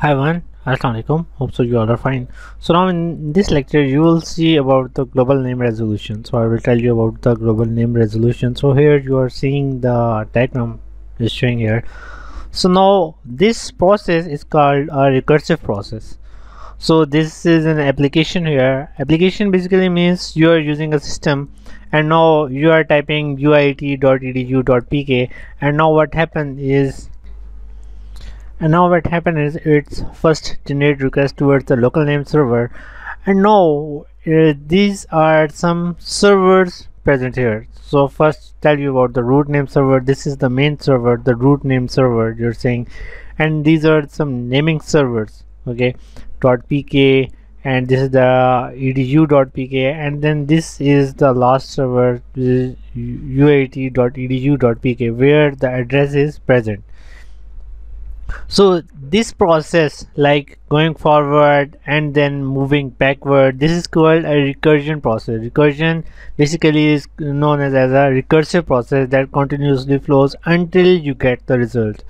Hi everyone, Assalamualaikum. Hope so you all are fine. So now in this lecture you will see about the global name resolution. So I will tell you about the global name resolution. So here you are seeing the diagram is showing here. So now this process is called a recursive process. So this is an application here. Application basically means you are using a system and now you are typing uit.edu.pk and now what happened is and now what happened is it's first generate request towards the local name server. And now uh, these are some servers present here. So first tell you about the root name server. This is the main server the root name server you're saying. And these are some naming servers okay? Dot pk and this is the edu.pk and then this is the last server uit.edu.pk where the address is present so this process like going forward and then moving backward this is called a recursion process. Recursion basically is known as, as a recursive process that continuously flows until you get the result.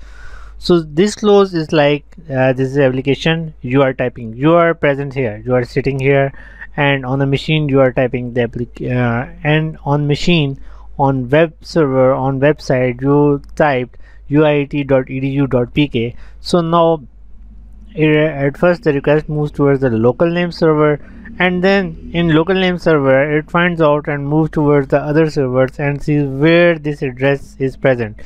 So this close is like uh, this is application. You are typing. You are present here. You are sitting here. And on the machine you are typing the application uh, and on machine on web server on website you typed uit.edu.pk so now at first the request moves towards the local name server and then in local name server it finds out and moves towards the other servers and sees where this address is present.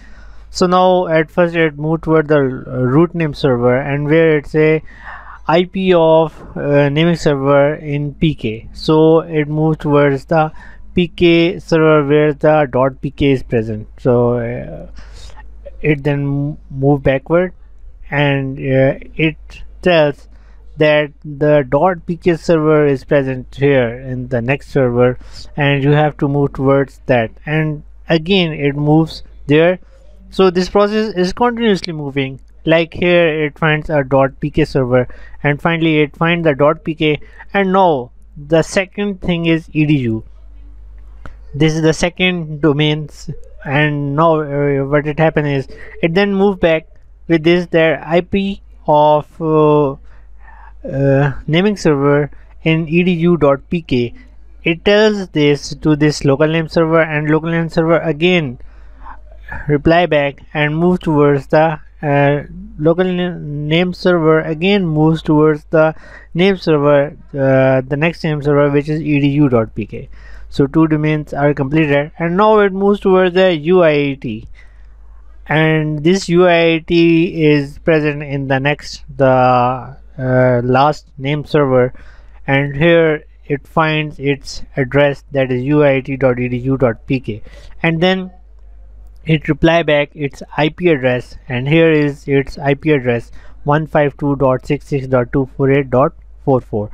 So now at first it moved toward the root name server and where it's a IP of uh, naming server in PK so it moves towards the PK server where the .pk is present. So uh, it then move backward and uh, it tells that the dot .pk server is present here in the next server and you have to move towards that. And again it moves there. So this process is continuously moving. Like here it finds a dot .pk server and finally it finds the dot .pk. And now the second thing is edu. This is the second domains and now uh, what it happened is it then moved back with this their IP of uh, uh, naming server in edu.pk it tells this to this local name server and local name server again reply back and move towards the uh, local name server again moves towards the name server uh, the next name server which is edu.pk so two domains are completed and now it moves towards the UIT and this UIT is present in the next the uh, last name server. And here it finds its address that is uit.edu.pk and then it reply back its IP address. And here is its IP address 152.66.248.44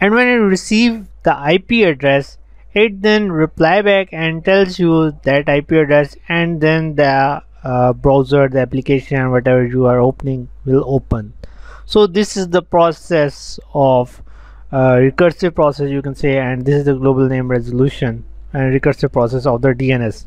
and when it receive the IP address it then reply back and tells you that IP address and then the uh, browser the application and whatever you are opening will open. So this is the process of uh, recursive process you can say and this is the global name resolution and recursive process of the DNS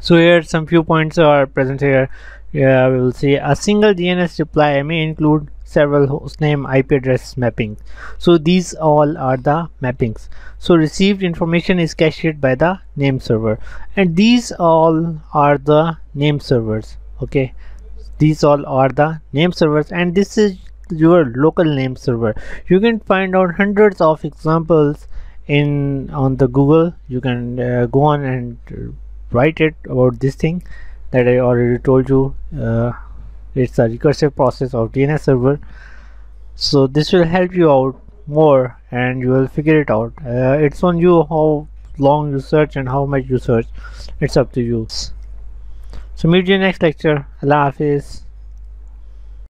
so here some few points are present here yeah, we will see a single DNS reply may include several hostname IP address mapping. So these all are the mappings. So received information is cached by the name server and these all are the name servers. Okay, these all are the name servers and this is your local name server. You can find out hundreds of examples in on the Google. You can uh, go on and write it about this thing that I already told you uh, it's a recursive process of DNS server. So this will help you out more and you will figure it out. Uh, it's on you how long you search and how much you search. It's up to you. So meet you next lecture. Allah Hafiz